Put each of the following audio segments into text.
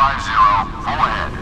5-0, full ahead.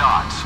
knots.